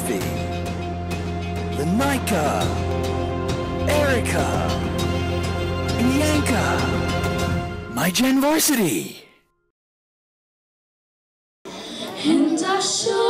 Timothy, Lenica, Erica, and Yanka, my Gen Varsity. And I show